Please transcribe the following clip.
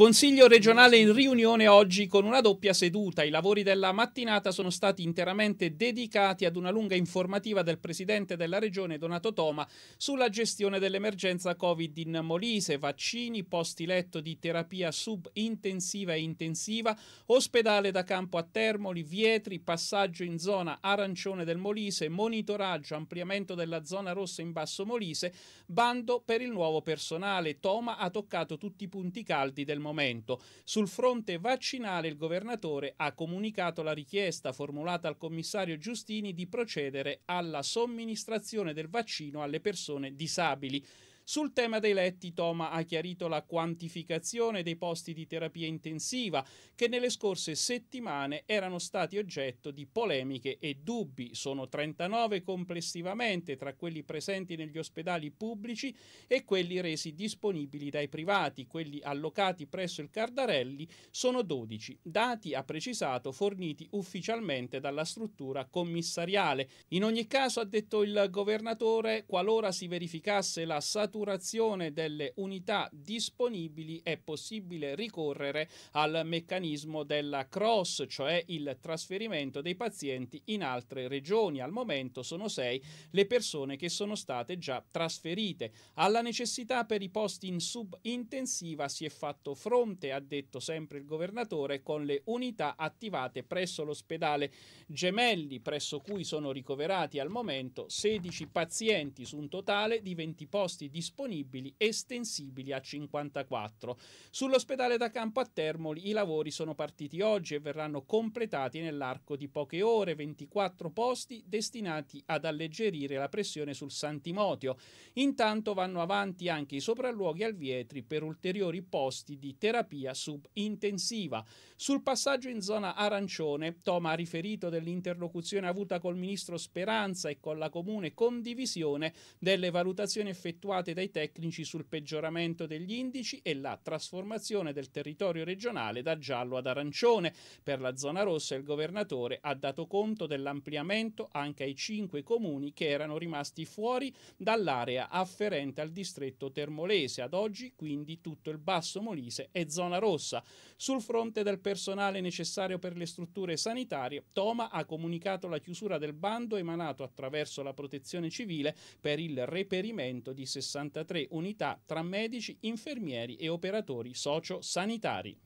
Consiglio regionale in riunione oggi con una doppia seduta. I lavori della mattinata sono stati interamente dedicati ad una lunga informativa del presidente della regione Donato Toma sulla gestione dell'emergenza Covid in Molise, vaccini, posti letto di terapia subintensiva e intensiva, ospedale da campo a Termoli, Vietri, passaggio in zona arancione del Molise, monitoraggio, ampliamento della zona rossa in Basso Molise, bando per il nuovo personale. Toma ha toccato tutti i punti caldi del momento momento. Sul fronte vaccinale il governatore ha comunicato la richiesta formulata al commissario Giustini di procedere alla somministrazione del vaccino alle persone disabili. Sul tema dei letti, Toma ha chiarito la quantificazione dei posti di terapia intensiva che nelle scorse settimane erano stati oggetto di polemiche e dubbi. Sono 39 complessivamente tra quelli presenti negli ospedali pubblici e quelli resi disponibili dai privati. Quelli allocati presso il Cardarelli sono 12. Dati, ha precisato, forniti ufficialmente dalla struttura commissariale. In ogni caso, ha detto il governatore, qualora si verificasse la saturazione saturazione delle unità disponibili è possibile ricorrere al meccanismo della cross, cioè il trasferimento dei pazienti in altre regioni. Al momento sono sei le persone che sono state già trasferite. Alla necessità per i posti in subintensiva si è fatto fronte, ha detto sempre il governatore, con le unità attivate presso l'ospedale Gemelli, presso cui sono ricoverati al momento 16 pazienti su un totale di 20 posti disponibili disponibili estensibili a 54. Sull'ospedale da campo a Termoli i lavori sono partiti oggi e verranno completati nell'arco di poche ore, 24 posti destinati ad alleggerire la pressione sul San Timoteo. Intanto vanno avanti anche i sopralluoghi al Vietri per ulteriori posti di terapia subintensiva. Sul passaggio in zona arancione, Toma ha riferito dell'interlocuzione avuta col ministro Speranza e con la comune condivisione delle valutazioni effettuate dai tecnici sul peggioramento degli indici e la trasformazione del territorio regionale da giallo ad arancione. Per la zona rossa il governatore ha dato conto dell'ampliamento anche ai cinque comuni che erano rimasti fuori dall'area afferente al distretto termolese. Ad oggi quindi tutto il Basso Molise è zona rossa. Sul fronte del personale necessario per le strutture sanitarie, Toma ha comunicato la chiusura del bando emanato attraverso la protezione civile per il reperimento di 60 43 unità tra medici, infermieri e operatori sociosanitari.